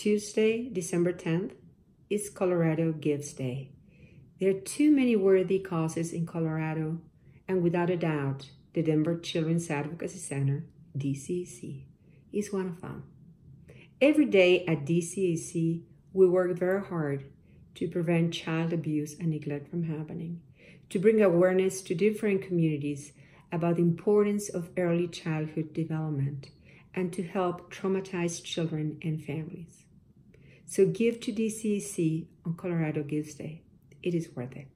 Tuesday, December 10th, is Colorado Gives Day. There are too many worthy causes in Colorado, and without a doubt, the Denver Children's Advocacy Center, DCAC, is one of them. Every day at DCAC, we work very hard to prevent child abuse and neglect from happening, to bring awareness to different communities about the importance of early childhood development, and to help traumatized children and families. So give to DCAC on Colorado Gives Day. It is worth it.